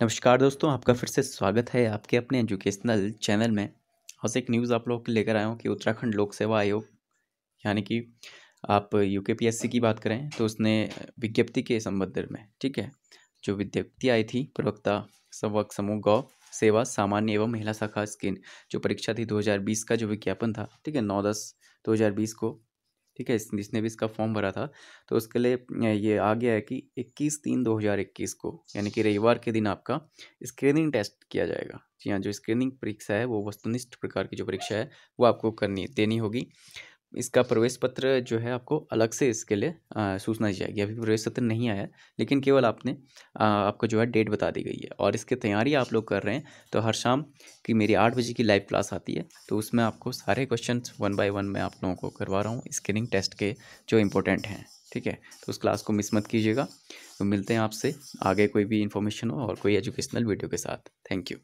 नमस्कार दोस्तों, आपका फिर से स्वागत है आपके अपने एजुकेशनल चैनल में। और एक न्यूज़ आप लोगों के लेकर आया हूँ कि उत्तराखंड लोक सेवा आयोग, यानी कि आप यू की बात करें तो उसने विज्ञप्ति के संबंध में, ठीक है, जो विज्ञप्ति आई थी, प्रवक्ता संवक समूह गौ सेवा, सामान्य एवं महिला शाखा स्कीम जो परीक्षा थी 2020 का जो विज्ञापन था, ठीक है, नौ दस दो को ठीक है जिसने भी इसका फॉर्म भरा था। तो उसके लिए ये आ गया है कि इक्कीस तीन दो हज़ार इक्कीस को, यानी कि रविवार के दिन आपका स्क्रीनिंग टेस्ट किया जाएगा। जी हाँ जो स्क्रीनिंग परीक्षा है, वो वस्तुनिष्ठ प्रकार की जो परीक्षा है, वो आपको करनी, देनी होगी। इसका प्रवेश पत्र जो है आपको अलग से इसके लिए सूचना दी जाएगी। अभी प्रवेश पत्र नहीं आया, लेकिन केवल आपने आपको जो है डेट बता दी गई है। और इसकी तैयारी आप लोग कर रहे हैं तो हर शाम की मेरी आठ बजे की लाइव क्लास आती है तो उसमें आपको सारे क्वेश्चन वन बाय वन मैं आप लोगों को करवा रहा हूँ स्क्रीनिंग टेस्ट के जो इम्पोर्टेंट हैं, ठीक है? तो उस क्लास को मिस मत कीजिएगा। तो मिलते हैं आपसे, आगे कोई भी इन्फॉर्मेशन हो और कोई एजुकेशनल वीडियो के साथ। Thank you